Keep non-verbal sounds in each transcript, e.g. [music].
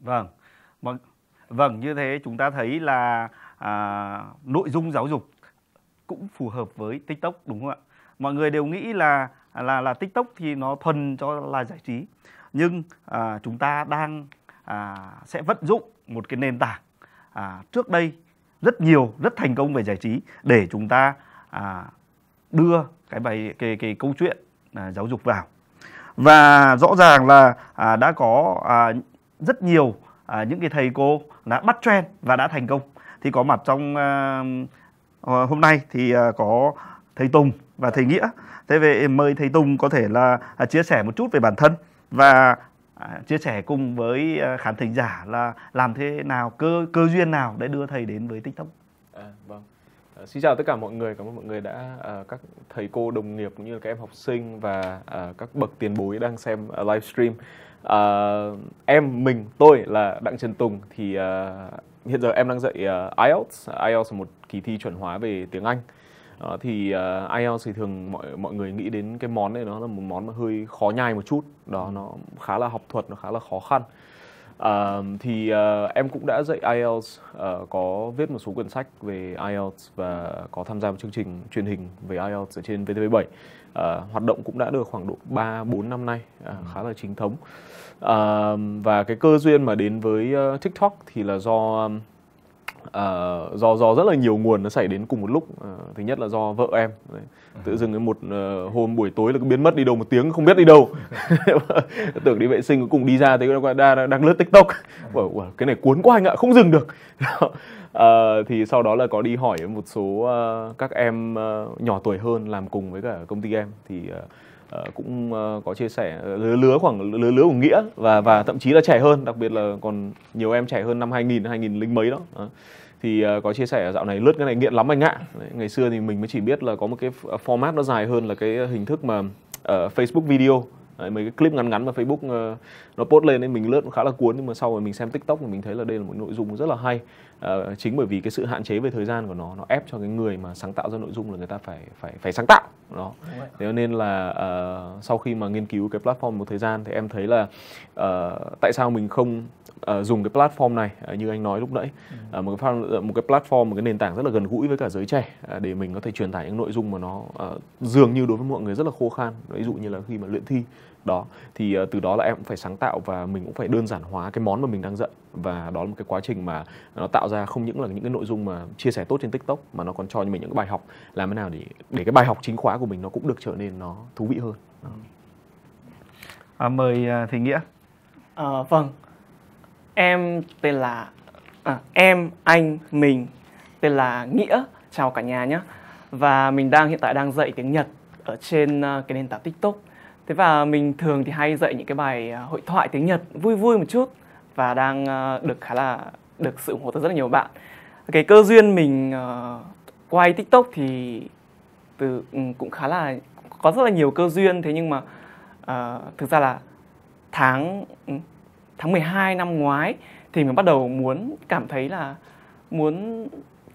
Vâng. Vâng, vâng như thế chúng ta thấy là à, nội dung giáo dục cũng phù hợp với TikTok đúng không ạ? Mọi người đều nghĩ là là là TikTok thì nó thuần cho là giải trí. Nhưng à, chúng ta đang à, sẽ vận dụng một cái nền tảng à, trước đây rất nhiều rất thành công về giải trí để chúng ta à, đưa cái bài cái cái câu chuyện à, giáo dục vào và rõ ràng là à, đã có à, rất nhiều à, những cái thầy cô đã bắt trend và đã thành công thì có mặt trong à, ờ, hôm nay thì à, có thầy Tùng và thầy Nghĩa thế về mời thầy Tùng có thể là à, chia sẻ một chút về bản thân và à, chia sẻ cùng với à, khán thính giả là làm thế nào cơ cơ duyên nào để đưa thầy đến với TikTok. À, vâng. Ờ, xin chào tất cả mọi người, cảm ơn mọi người đã uh, các thầy cô đồng nghiệp cũng như là các em học sinh và uh, các bậc tiền bối đang xem uh, livestream. À, em mình tôi là Đặng Trần Tùng thì à, hiện giờ em đang dạy uh, IELTS. IELTS là một kỳ thi chuẩn hóa về tiếng Anh. Uh, thì uh, IELTS thì thường mọi mọi người nghĩ đến cái món này nó là một món mà hơi khó nhai một chút. Đó nó khá là học thuật, nó khá là khó khăn. Uh, thì uh, em cũng đã dạy IELTS, uh, có viết một số quyển sách về IELTS và có tham gia một chương trình truyền hình về IELTS ở trên VTV7. Uh, hoạt động cũng đã được khoảng độ 3 4 năm nay, uh, khá là chính thống. Uh, và cái cơ duyên mà đến với uh, TikTok thì là do uh, do do rất là nhiều nguồn nó xảy đến cùng một lúc. Uh, thứ nhất là do vợ em. Đấy. tự dưng một uh, hôm buổi tối là cứ biến mất đi đâu một tiếng không biết đi đâu. [laughs] Tưởng đi vệ sinh cuối cùng đi ra thấy đang, đang lướt tiktok. Wow, cái này cuốn quá anh ạ không dừng được. Uh, [laughs] thì sau đó là có đi hỏi một số uh, các em uh, nhỏ tuổi hơn làm cùng với cả công ty em. Thì Uh, Ờ, cũng ờ, có chia sẻ ờ, lứa lứa khoảng lứa lứa của nghĩa và và thậm chí là trẻ hơn đặc biệt là còn nhiều em trẻ hơn năm 2000 2000 linh mấy đó. Thì có chia sẻ dạo này lướt cái này nghiện lắm anh ạ. Đấy, ngày xưa thì mình mới chỉ biết là có một cái format nó dài hơn là cái hình thức mà uh, Facebook video. Đấy, mấy cái clip ngắn ngắn mà Facebook uh, nó post lên ấy mình lướt khá là cuốn nhưng mà sau rồi mình xem TikTok thì mình thấy là đây là một nội dung rất là hay. Uh, chính bởi vì cái sự hạn chế về thời gian của nó nó ép cho cái người mà sáng tạo ra nội dung là người ta phải phải phải sáng tạo đó. Thế nên là uh, sau khi mà nghiên cứu cái platform một thời gian thì em thấy là uh, tại sao mình không uh, dùng cái platform này uh, như anh nói lúc nãy. Ừ. uh, một cái một cái platform một cái nền tảng rất là gần gũi với cả giới trẻ uh, để mình có thể truyền tải những nội dung mà nó uh, dường như đối với mọi người rất là khô khan. Ví dụ như là khi mà luyện thi đó. Thì uh, từ đó là em cũng phải sáng tạo và mình cũng phải đơn giản hóa cái món mà mình đang dạy và đó là một cái quá trình mà nó tạo ra không những là những cái nội dung mà chia sẻ tốt trên tiktok mà nó còn cho mình những cái bài học. Làm thế nào để để cái bài học chính khóa của mình nó cũng được trở nên nó thú vị hơn. À, mời uh, thầy nghĩa. À, vâng em tên là à, em anh mình tên là nghĩa. Chào cả nhà nhé. Và mình đang hiện tại đang dạy tiếng nhật ở trên uh, cái nền tảng tiktok. Thế và mình thường thì hay dạy những cái bài uh, hội thoại tiếng nhật vui vui một chút và đang uh, được khá là được sự ủng hộ từ rất là nhiều bạn. Cái cơ duyên mình uh, quay tiktok thì từ um, cũng khá là có rất là nhiều cơ duyên. Thế nhưng mà uh, thực ra là tháng um, tháng 12 năm ngoái thì mình bắt đầu muốn cảm thấy là muốn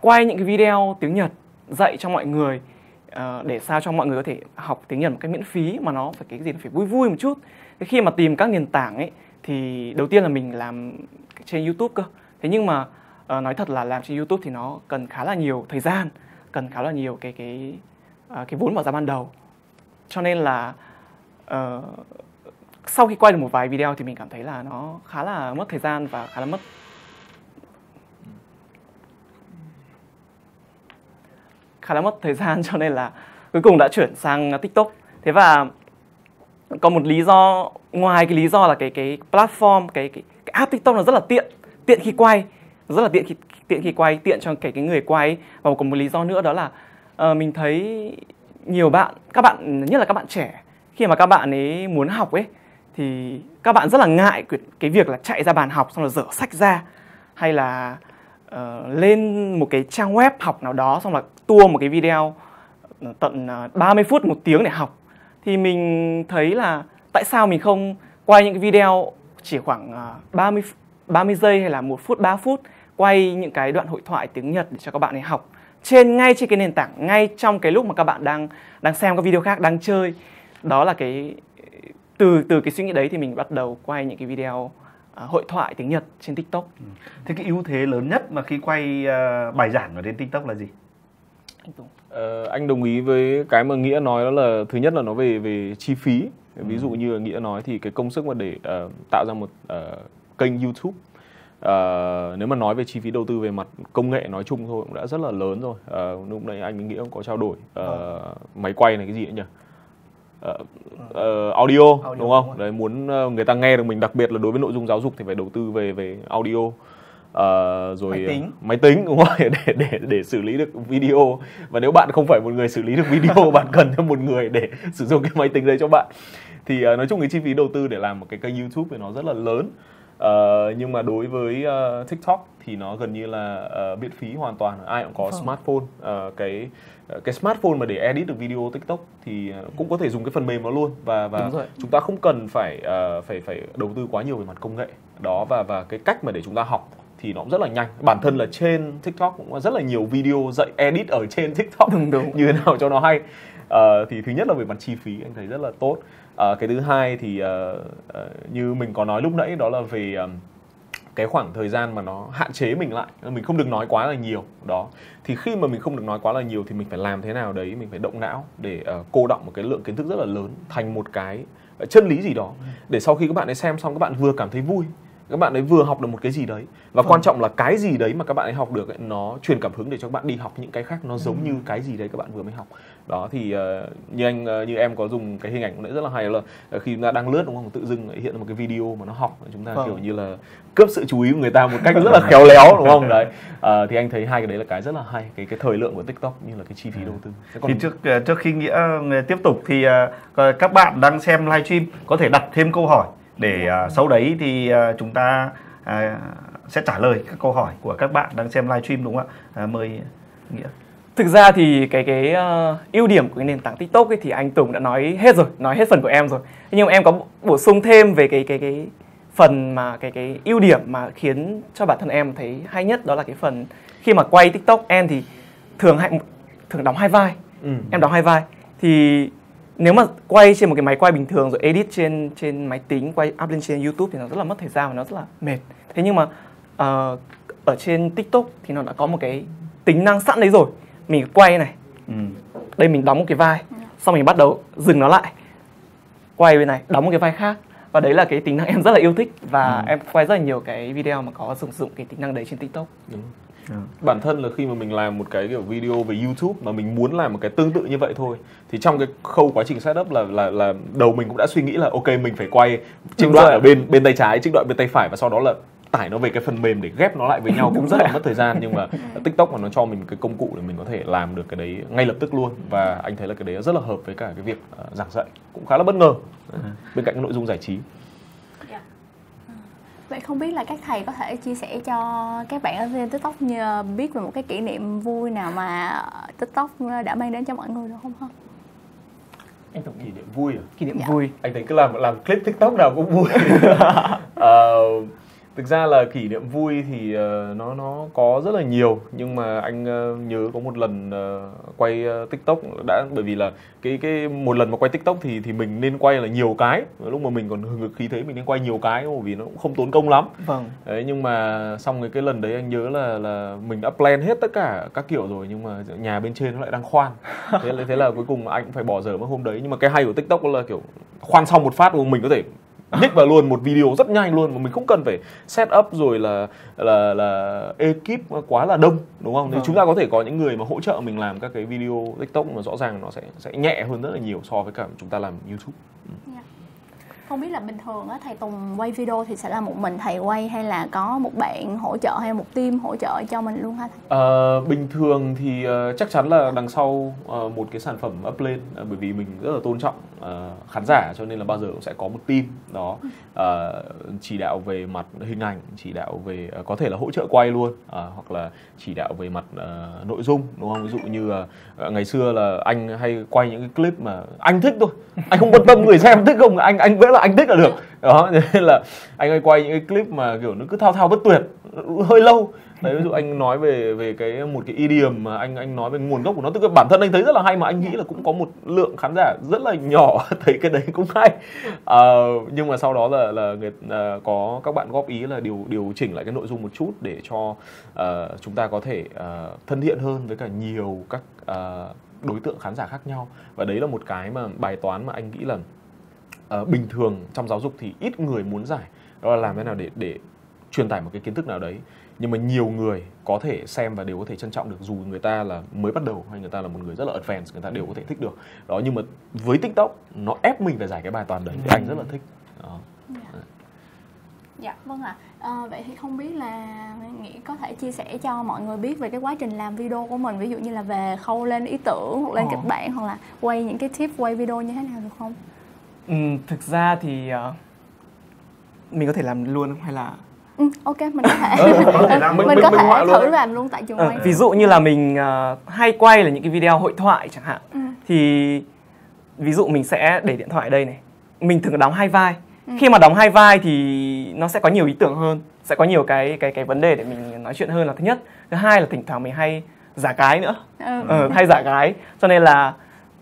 quay những cái video tiếng Nhật dạy cho mọi người uh, để sao cho mọi người có thể học tiếng Nhật một cách miễn phí mà nó phải cái gì nó phải vui vui một chút. Thế khi mà tìm các nền tảng ấy thì đầu tiên là mình làm trên YouTube cơ. Thế nhưng mà uh, nói thật là làm trên YouTube thì nó cần khá là nhiều thời gian, cần khá là nhiều cái cái uh, cái vốn bỏ ra ban đầu. Cho nên là uh, sau khi quay được một vài video thì mình cảm thấy là nó khá là mất thời gian và khá là mất khá là mất thời [laughs] gian cho nên là cuối cùng đã chuyển sang TikTok. Thế và có một lý do ngoài cái lý do là cái cái platform cái cái, cái app TikTok nó rất là tiện, tiện khi quay, rất là tiện khi tiện khi quay, tiện cho cái cái người quay và còn một lý do nữa đó là uh, mình thấy nhiều bạn, các bạn nhất là các bạn trẻ khi mà các bạn ấy muốn học ấy thì các bạn rất là ngại cái việc là chạy ra bàn học xong rồi dở sách ra hay là uh, lên một cái trang web học nào đó xong là tua một cái video ờ, tận ờ, 30 phút một tiếng để học. Thì mình thấy là tại sao mình không quay những cái video chỉ khoảng 30 30 giây hay là một phút 3 phút quay những cái đoạn hội thoại tiếng Nhật để cho các bạn ấy học trên ngay trên cái nền tảng ngay trong cái lúc mà các bạn đang đang xem các video khác đang chơi. Đó là cái từ từ cái suy nghĩ đấy thì mình bắt đầu quay những cái video uh, hội thoại tiếng Nhật trên TikTok. Thế cái ưu thế lớn nhất mà khi quay uh, bài giảng ở trên TikTok là gì? Anh Tùng. Ờ, anh đồng ý với cái mà nghĩa nói đó là thứ nhất là nó về về chi phí. Ví dụ như nghĩa nói thì cái công sức mà để uh, tạo ra một uh, kênh YouTube Uh, nếu mà nói về chi phí đầu tư về mặt công nghệ nói chung thôi cũng đã rất là lớn rồi uh, lúc nãy anh nghĩ cũng có trao đổi uh, máy quay này cái gì nữa nhỉ uh, audio, audio đúng không? đúng đấy muốn uh, người ta nghe được mình đặc biệt là đối với nội dung giáo dục thì phải đầu tư về về audio. Uh, rồi máy tính. máy tính đúng không [laughs] để để để xử lý được video. Và nếu bạn không phải một người xử lý được video [laughs] bạn cần thêm một người để sử dụng cái máy tính đấy cho bạn. Thì uh, nói chung cái chi phí đầu tư để làm một cái kênh YouTube thì nó rất là lớn Uh, nhưng mà đối với uh, TikTok thì nó gần như là uh, miễn phí hoàn toàn. Ai cũng có ừ. smartphone. Uh, cái cái smartphone mà để edit được video TikTok thì cũng có thể dùng cái phần mềm đó luôn. Và và chúng ta không cần phải uh, phải phải đầu tư quá nhiều về mặt công nghệ đó. Và và cái cách mà để chúng ta học thì nó cũng rất là nhanh. Bản thân là trên TikTok cũng có rất là nhiều video dạy edit ở trên TikTok. Đúng, đúng. như thế nào cho nó hay. Uh, thì thứ nhất là về mặt chi phí anh thấy rất là tốt. À, cái thứ hai thì uh, uh, như mình có nói lúc nãy đó là về um, cái khoảng thời gian mà nó hạn chế mình lại mình không được nói quá là nhiều đó. Thì khi mà mình không được nói quá là nhiều thì mình phải làm thế nào đấy mình phải động não để uh, cô động một cái lượng kiến thức rất là lớn thành một cái chân lý gì đó. Để sau khi các bạn ấy xem xong các bạn vừa cảm thấy vui các bạn ấy vừa học được một cái gì đấy. Và ừ. quan trọng là cái gì đấy mà các bạn ấy học được ấy, nó truyền cảm hứng để cho các bạn đi học những cái khác. Nó giống ừ. như cái gì đấy các bạn vừa mới học. Đó thì uh, như anh uh, như em có dùng cái hình ảnh cũng rất là hay là khi chúng ta đang lướt đúng không? Tự dưng hiện ra một cái video mà nó học. Chúng ta ừ. kiểu như là cướp sự chú ý của người ta một cách [laughs] rất là khéo léo đúng không? Đấy. Uh, thì anh thấy hai cái đấy là cái rất là hay. Cái cái thời lượng của tiktok như là cái chi phí đầu tư. Còn... thì trước trước khi nghĩa tiếp tục thì uh, các bạn đang xem livestream có thể đặt thêm câu hỏi để uh, sau đấy thì uh, chúng ta uh, sẽ trả lời các câu hỏi của các bạn đang xem livestream đúng không ạ? Uh, mời nghĩa. Thực ra thì cái cái uh, ưu điểm của cái nền tảng TikTok ấy thì anh Tùng đã nói hết rồi, nói hết phần của em rồi. Nhưng mà em có bổ sung thêm về cái cái cái phần mà cái cái ưu điểm mà khiến cho bản thân em thấy hay nhất đó là cái phần khi mà quay TikTok em thì thường hay thường đóng hai vai. Ừ. Em đóng hai vai thì nếu mà quay trên một cái máy quay bình thường rồi edit trên trên máy tính quay up lên trên YouTube thì nó rất là mất thời gian và nó rất là mệt. Thế nhưng mà uh, ở trên TikTok thì nó đã có một cái tính năng sẵn đấy rồi. Mình quay này. Ừ. đây mình đóng một cái vai. Xong mình bắt đầu dừng nó lại. Quay bên này đóng một cái vai khác. Và đấy là cái tính năng em rất là yêu thích. Và ừ. em quay rất là nhiều cái video mà có sử dụng cái tính năng đấy trên TikTok. Đúng. Ừ. bản thân là khi mà mình làm một cái kiểu video về YouTube mà mình muốn làm một cái tương tự như vậy thôi thì trong cái khâu quá trình setup là là là đầu mình cũng đã suy nghĩ là ok mình phải quay trích đoạn ở bên bên tay trái trích đoạn bên tay phải và sau đó là tải nó về cái phần mềm để ghép nó lại với nhau [laughs] cũng rất là mất thời gian nhưng mà [laughs] TikTok mà nó cho mình cái công cụ để mình có thể làm được cái đấy ngay lập tức luôn và anh thấy là cái đấy rất là hợp với cả cái việc uh, giảng dạy cũng khá là bất ngờ ừ. bên cạnh cái nội dung giải trí Vậy không biết là các thầy có thể chia sẻ cho các bạn ở trên TikTok như biết về một cái kỷ niệm vui nào mà TikTok đã mang đến cho mọi người được không không? Anh tổng kỷ niệm vui à? Kỷ niệm dạ. vui. Anh thấy cứ làm làm clip TikTok nào cũng vui. uh, [laughs] thực ra là kỷ niệm vui thì uh, nó nó có rất là nhiều nhưng mà anh uh, nhớ có một lần uh, quay tiktok đã bởi vì là cái cái một lần mà quay tiktok thì thì mình nên quay là nhiều cái. Lúc mà mình còn hừng hực khí thế mình nên quay nhiều cái bởi vì nó cũng không tốn công lắm. Vâng. Đấy nhưng mà xong cái cái lần đấy anh nhớ là là mình đã plan hết tất cả các kiểu rồi nhưng mà nhà bên trên nó lại đang khoan. [laughs] Thế là thế là cuối cùng anh cũng phải bỏ dở mất hôm đấy. Nhưng mà cái hay của tiktok là kiểu khoan xong một phát của mình có thể [laughs] nhích vào luôn một video rất nhanh luôn mà mình không cần phải set up rồi là là là ekip quá là đông đúng không? Thì vâng. chúng ta có thể có những người mà hỗ trợ mình làm các cái video TikTok mà rõ ràng nó sẽ sẽ nhẹ hơn rất là nhiều so với cả chúng ta làm YouTube. Yeah. Dạ. Không biết là bình thường á thầy Tùng quay video thì sẽ là một mình thầy quay hay là có một bạn hỗ trợ hay một team hỗ trợ cho mình luôn hả thầy? À, bình thường thì uh, chắc chắn là đằng sau uh, một cái sản phẩm up lên uh, bởi vì mình rất là tôn trọng uh, khán giả cho nên là bao giờ cũng sẽ có một team đó uh, chỉ đạo về mặt hình ảnh, chỉ đạo về uh, có thể là hỗ trợ quay luôn uh, hoặc là chỉ đạo về mặt uh, nội dung đúng không? Ví dụ như uh, ngày xưa là anh hay quay những cái clip mà anh thích thôi, anh không quan tâm người xem thích không, anh anh vẽ là anh thích là được đó [laughs] nên là anh ấy quay những cái clip mà kiểu nó cứ thao thao bất tuyệt hơi lâu. Đấy ví dụ anh nói về về cái một cái idiom mà anh anh nói về nguồn gốc của nó. Tức là bản thân anh thấy rất là hay mà anh nghĩ là cũng có một lượng khán giả rất là nhỏ [laughs] thấy cái đấy cũng hay. À, nhưng mà sau đó là là người à, có các bạn góp ý là điều điều chỉnh lại cái nội dung một chút để cho à, chúng ta có thể à, thân thiện hơn với cả nhiều các à, đối tượng khán giả khác nhau. Và đấy là một cái mà bài toán mà anh nghĩ là uh, bình thường trong giáo dục thì ít người muốn giải. Đó là làm thế nào để để truyền tải một cái kiến thức nào đấy. Nhưng mà nhiều người có thể xem và đều có thể trân trọng được dù người ta là mới bắt đầu hay người ta là một người rất là advanced người ta đều có thể thích được. Đó nhưng mà với tiktok nó ép mình phải giải cái bài toán đấy. Thì anh rất là thích. Đó. Dạ, dạ vâng ạ. À, vậy thì không biết là nghĩ có thể chia sẻ cho mọi người biết về cái quá trình làm video của mình ví dụ như là về khâu lên ý tưởng hoặc lên Ờ. kịch bản hoặc là quay những cái tip quay video như thế nào được không Ừ, thực ra thì ờ, mình có thể làm luôn không? hay là ừ, ok mình có thể [laughs] Ừ, có thể làm mình, luôn. mình- có mình thể luôn thử đấy. làm luôn tại trường Ờ, quay ví dụ như là mình ờ, hay quay là những cái video hội thoại chẳng hạn Ừ. thì ví dụ mình sẽ để điện thoại ở đây này mình thường đóng hai vai khi mà đóng hai vai thì nó sẽ có nhiều ý tưởng hơn sẽ có nhiều cái cái cái vấn đề để mình nói chuyện hơn là thứ nhất thứ hai là thỉnh thoảng mình hay giả cái nữa ừ. ờ, hay giả gái cho nên là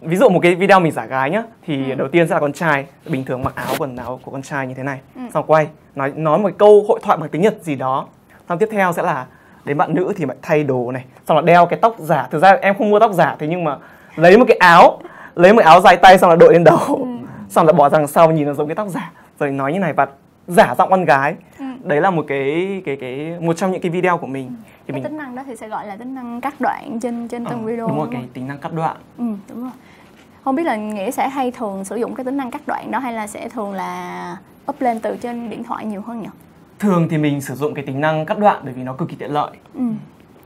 ví dụ một cái video mình giả gái nhá thì Ừ. đầu tiên sẽ là con trai bình thường mặc áo quần áo của con trai như thế này Ừ. xong quay nói nói một câu hội thoại bằng tiếng nhật gì đó xong tiếp theo sẽ là đến bạn nữ thì lại thay đồ này xong là đeo cái tóc giả thực ra em không mua tóc giả thế nhưng mà lấy một cái áo lấy một cái áo dài tay xong là đội lên đầu Ừ. xong là bỏ đằng sau nhìn nó giống cái tóc giả rồi nói như này và giả giọng con gái Ừ. đấy là một cái cái cái một trong những cái video của mình. Thì cái mình tính năng đó thì sẽ gọi là tính năng cắt đoạn trên trên từng Ờ, video đúng rồi đúng cái không? tính năng cắt đoạn. Ừ đúng rồi. Không biết là nghĩa sẽ hay thường sử dụng cái tính năng cắt đoạn đó hay là sẽ thường là up lên từ trên điện thoại nhiều hơn nhỉ? Thường thì mình sử dụng cái tính năng cắt đoạn bởi vì nó cực kỳ tiện lợi. Ừ.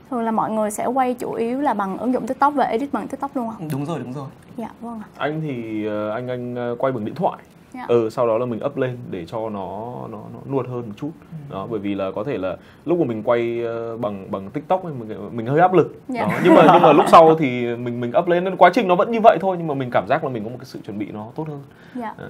thường là mọi người sẽ quay chủ yếu là bằng ứng dụng tiktok và edit bằng tiktok luôn không đúng rồi đúng rồi. Dạ vâng ạ. Anh thì ờ, anh anh ờ, quay bằng điện thoại Dạ. ừ sau đó là mình up lên để cho nó nó nó nuột hơn một chút đó bởi vì là có thể là lúc mà mình quay ờ, bằng bằng tiktok mình mình hơi áp lực Dạ. đó nhưng mà [laughs] nhưng mà lúc sau thì mình mình up lên nên quá trình nó vẫn như vậy thôi nhưng mà mình cảm giác là mình có một cái sự chuẩn bị nó tốt hơn dạ Đấy.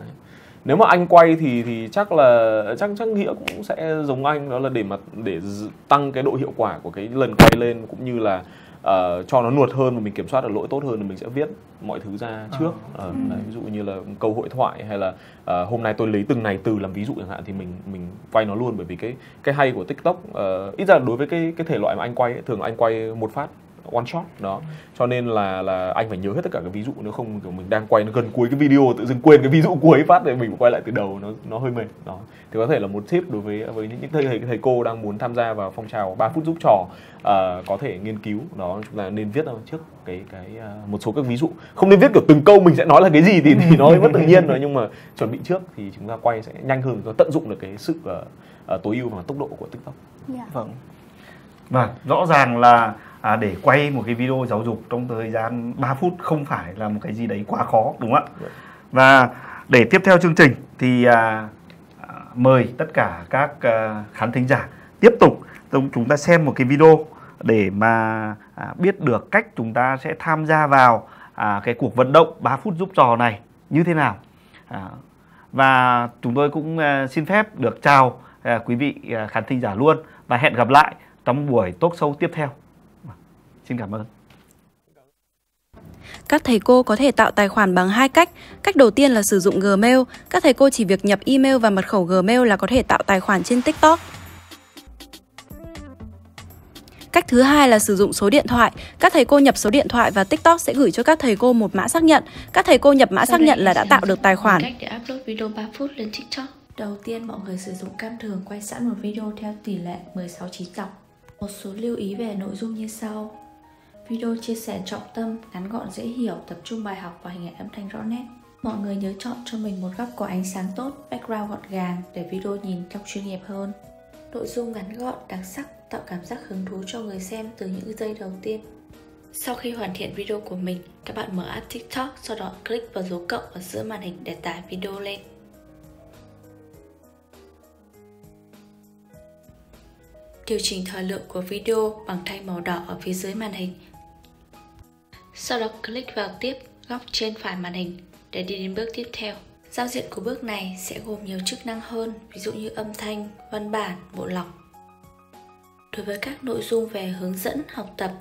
nếu mà anh quay thì thì chắc là chắc chắc nghĩa cũng sẽ giống anh đó là để mà để tăng cái độ hiệu quả của cái lần quay lên cũng như là ờ, cho nó nuột hơn và mình kiểm soát được lỗi tốt hơn thì mình sẽ viết mọi thứ ra trước. Ờ, đấy, ví dụ như là câu hội thoại hay là ờ, hôm nay tôi lấy từng này từ làm ví dụ chẳng hạn thì mình mình quay nó luôn bởi vì cái cái hay của tiktok ờ, ít ra đối với cái cái thể loại mà anh quay ấy, thường là anh quay một phát one shot đó. Cho nên là là anh phải nhớ hết tất cả các ví dụ nếu không kiểu mình đang quay nó gần cuối cái video tự dưng quên cái ví dụ cuối phát để mình phải quay lại từ đầu nó nó hơi mệt đó. Thì có thể là một tip đối với với những thầy thầy, thầy cô đang muốn tham gia vào phong trào 3 phút giúp trò ờ, có thể nghiên cứu. Đó chúng ta nên viết ra trước cái cái ờ, một số các ví dụ. Không nên viết kiểu từng câu mình sẽ nói là cái gì thì thì nó hơi mất tự nhiên rồi nhưng mà chuẩn bị trước thì chúng ta quay sẽ nhanh hơn và tận dụng được cái sự ờ, ờ, tối ưu và tốc độ của tiktok. Dạ. Vâng. Vâng, rõ ràng là à, để quay một cái video giáo dục trong thời gian 3 phút không phải là một cái gì đấy quá khó đúng không ạ? Và để tiếp theo chương trình thì à, à, mời tất cả các à, khán thính giả tiếp tục chúng chúng ta xem một cái video để mà à, biết được cách chúng ta sẽ tham gia vào à, cái cuộc vận động 3 phút giúp trò này như thế nào. À, và chúng tôi cũng à, xin phép được chào à, quý vị à, khán thính giả luôn và hẹn gặp lại trong buổi talk show tiếp theo. Xin cảm ơn. Các thầy cô có thể tạo tài khoản bằng hai cách. Cách đầu tiên là sử dụng Gmail. Các thầy cô chỉ việc nhập email và mật khẩu Gmail là có thể tạo tài khoản trên TikTok. Cách thứ hai là sử dụng số điện thoại. Các thầy cô nhập số điện thoại và TikTok sẽ gửi cho các thầy cô một mã xác nhận. Các thầy cô nhập mã xác nhận là đã tạo được tài khoản. Cách để upload video 3 phút lên TikTok. Đầu tiên mọi người sử dụng cam thường quay sẵn một video theo tỷ lệ 16 9 dọc. Một số lưu ý về nội dung như sau. Video chia sẻ trọng tâm, ngắn gọn dễ hiểu, tập trung bài học và hình ảnh âm thanh rõ nét. Mọi người nhớ chọn cho mình một góc có ánh sáng tốt, background gọn gàng để video nhìn trong chuyên nghiệp hơn. Nội dung ngắn gọn, đặc sắc, tạo cảm giác hứng thú cho người xem từ những giây đầu tiên. Sau khi hoàn thiện video của mình, các bạn mở app TikTok, sau đó click vào dấu cộng ở giữa màn hình để tải video lên. Điều chỉnh thời lượng của video bằng thanh màu đỏ ở phía dưới màn hình. Sau đó click vào tiếp góc trên phải màn hình để đi đến bước tiếp theo. Giao diện của bước này sẽ gồm nhiều chức năng hơn, ví dụ như âm thanh, văn bản, bộ lọc. Đối với các nội dung về hướng dẫn, học tập,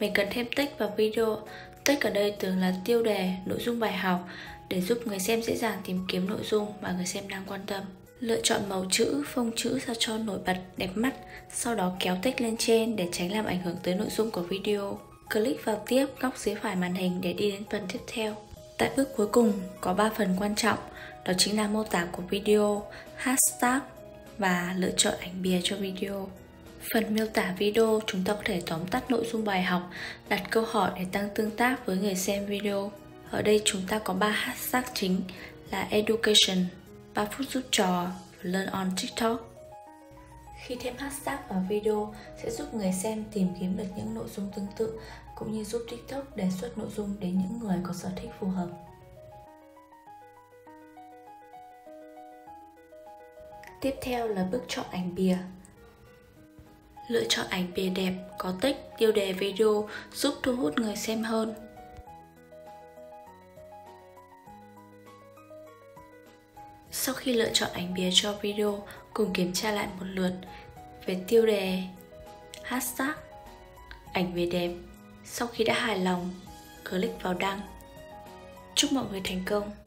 mình cần thêm text vào video. Text ở đây thường là tiêu đề, nội dung bài học để giúp người xem dễ dàng tìm kiếm nội dung mà người xem đang quan tâm. Lựa chọn màu chữ, phông chữ sao cho nổi bật, đẹp mắt, sau đó kéo text lên trên để tránh làm ảnh hưởng tới nội dung của video. Click vào tiếp góc dưới phải màn hình để đi đến phần tiếp theo. Tại bước cuối cùng có 3 phần quan trọng, đó chính là mô tả của video, hashtag và lựa chọn ảnh bìa cho video. Phần miêu tả video chúng ta có thể tóm tắt nội dung bài học, đặt câu hỏi để tăng tương tác với người xem video. Ở đây chúng ta có 3 hashtag chính là education, 3 phút giúp trò và learn on TikTok. Khi thêm hashtag vào video sẽ giúp người xem tìm kiếm được những nội dung tương tự cũng như giúp TikTok đề xuất nội dung đến những người có sở thích phù hợp. Tiếp theo là bước chọn ảnh bìa. Lựa chọn ảnh bìa đẹp, có tích, tiêu đề video giúp thu hút người xem hơn. Sau khi lựa chọn ảnh bìa cho video, cùng kiểm tra lại một lượt về tiêu đề, hashtag, ảnh về đẹp. Sau khi đã hài lòng, click vào đăng. Chúc mọi người thành công!